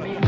rumors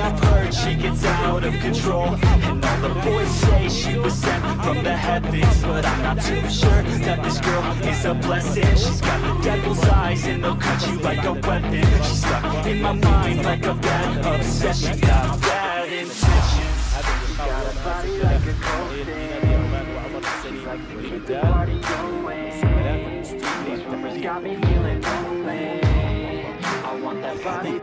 I've heard She gets out of control. And all the boys say she was sent from the heavens. But I'm not too sure That this girl is a blessing. She's got the devil's eyes And they'll cut you like a weapon. She's stuck in my mind Like a bad obsession. She Got bad intentions. She got a body like a to keep the party going rumors got me feeling lonely. I want that body